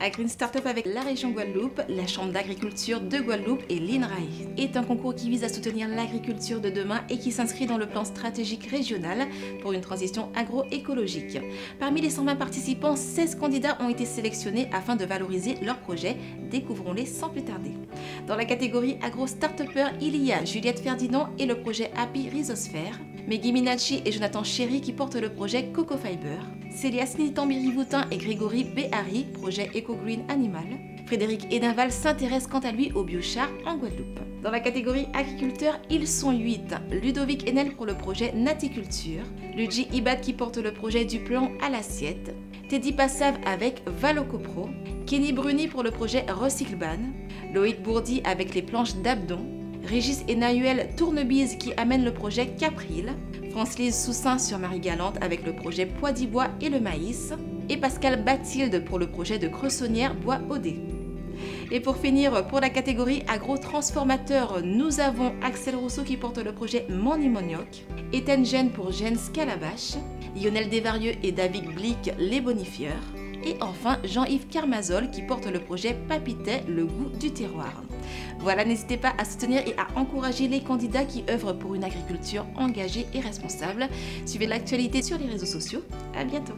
à Green Startup avec la région Guadeloupe, la Chambre d'agriculture de Guadeloupe et l'INRAE est un concours qui vise à soutenir l'agriculture de demain et qui s'inscrit dans le plan stratégique régional pour une transition agroécologique. Parmi les 120 participants, 16 candidats ont été sélectionnés afin de valoriser leurs projets. Découvrons-les sans plus tarder. Dans la catégorie agro startupper, il y a Juliette Ferdinand et le projet Happy Rhizosphère, Meggy Minacci et Jonathan Chéry qui portent le projet Coco Fiber, Célia Snitambiri-Voutin et Grégory Béhari, projet Eco Green Animal. Frédéric Edinval s'intéresse quant à lui au biochar en Guadeloupe. Dans la catégorie agriculteur, ils sont 8. Ludovic Enel pour le projet Naticulture, Luigi Ibad qui porte le projet du plan à l'assiette, Teddy Passav avec Valocopro, Kenny Bruni pour le projet Recycleban, Loïc Bourdi avec les planches d'Abdon, Régis et Nahuel Tournebise qui amènent le projet Capril, France-Lise Soussin sur Marie-Galante avec le projet Pois d'Ibois et le maïs, et Pascal Bathilde pour le projet de Cressonnière Bois Odé. Et pour finir, pour la catégorie agro-transformateur, nous avons Axel Rousseau qui porte le projet Manimoniok, Étienne Gène pour Gène Calabache, Lionel Desvarieux et David Blick les bonifieurs, et enfin Jean-Yves Carmazol qui porte le projet Papitet, le goût du terroir. Voilà, n'hésitez pas à soutenir et à encourager les candidats qui œuvrent pour une agriculture engagée et responsable. Suivez l'actualité sur les réseaux sociaux. À bientôt.